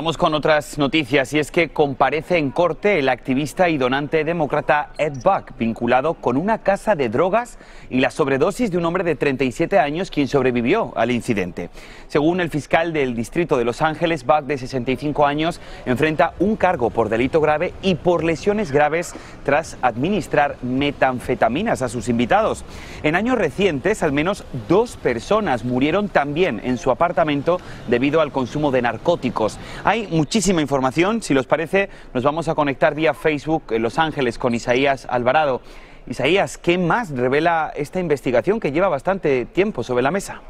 Vamos con otras noticias y es que comparece en corte el activista y donante demócrata Ed Buck, vinculado con una casa de drogas y la sobredosis de un hombre de 37 años quien sobrevivió al incidente. Según el fiscal del distrito de Los Ángeles, Buck, de 65 años, enfrenta un cargo por delito grave y por lesiones graves tras administrar metanfetaminas a sus invitados. En años recientes, al menos dos personas murieron también en su apartamento debido al consumo de narcóticos. Hay muchísima información, si los parece, nos vamos a conectar vía Facebook en Los Ángeles con Isaías Alvarado. Isaías, ¿qué más revela esta investigación que lleva bastante tiempo sobre la mesa?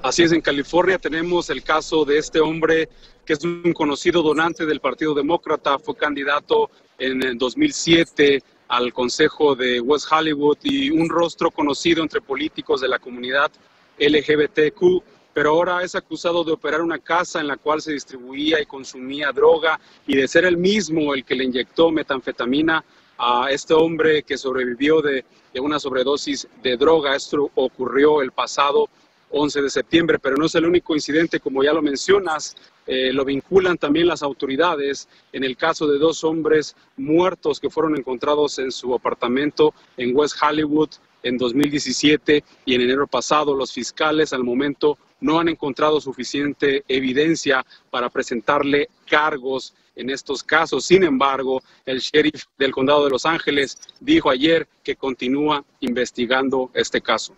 Así es, en California tenemos el caso de este hombre que es un conocido donante del Partido Demócrata, fue candidato en 2007 al Consejo de West Hollywood y un rostro conocido entre políticos de la comunidad LGBTQ pero ahora es acusado de operar una casa en la cual se distribuía y consumía droga y de ser el mismo el que le inyectó metanfetamina a este hombre que sobrevivió de, una sobredosis de droga. Esto ocurrió el pasado 11 de septiembre, pero no es el único incidente, como ya lo mencionas, eh, lo vinculan también las autoridades en el caso de dos hombres muertos que fueron encontrados en su apartamento en West Hollywood en 2017 y en enero pasado. Los fiscales al momento no han encontrado suficiente evidencia para presentarle cargos en estos casos. Sin embargo, el sheriff del condado de Los Ángeles dijo ayer que continúa investigando este caso.